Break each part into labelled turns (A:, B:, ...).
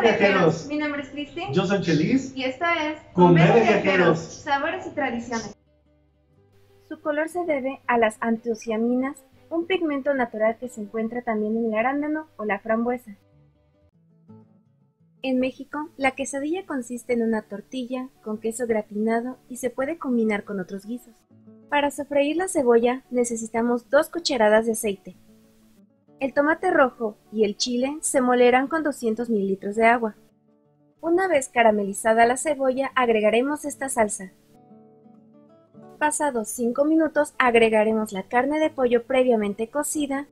A: Viajeros,
B: mi nombre es Cristi
A: yo soy Chelis.
B: y esto es
A: Comer
B: Comer
A: Viajeros.
B: sabores y tradiciones.
C: Su color se debe a las antocianinas, un pigmento natural que se encuentra también en el arándano o la frambuesa. En México, la quesadilla consiste en una tortilla con queso gratinado y se puede combinar con otros guisos. Para sofreír la cebolla necesitamos dos cucharadas de aceite. El tomate rojo y el chile se molerán con 200 mililitros de agua. Una vez caramelizada la cebolla agregaremos esta salsa. Pasados 5 minutos agregaremos la carne de pollo previamente cocida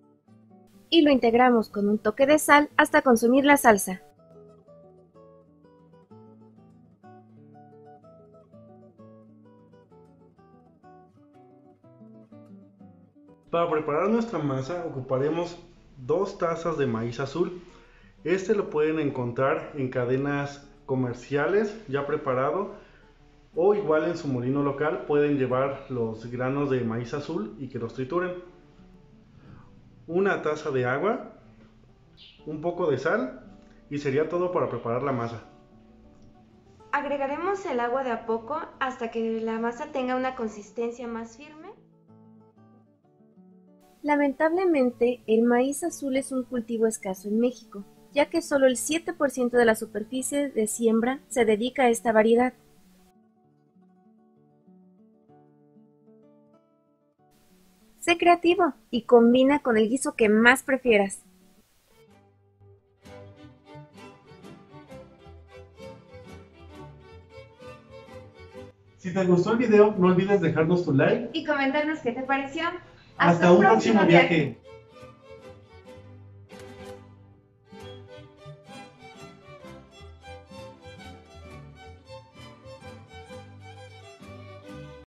C: y lo integramos con un toque de sal hasta consumir la salsa.
A: Para preparar nuestra masa ocuparemos dos tazas de maíz azul. Este lo pueden encontrar en cadenas comerciales ya preparado o igual en su molino local pueden llevar los granos de maíz azul y que los trituren. Una taza de agua, un poco de sal y sería todo para preparar la masa.
B: Agregaremos el agua de a poco hasta que la masa tenga una consistencia más firme.
C: Lamentablemente, el maíz azul es un cultivo escaso en México, ya que solo el 7% de la superficie de siembra se dedica a esta variedad. Sé creativo y combina con el guiso que más prefieras.
A: Si te gustó el video no olvides dejarnos tu like.
B: Y comentarnos qué te pareció.
A: Hasta, un próximo viaje.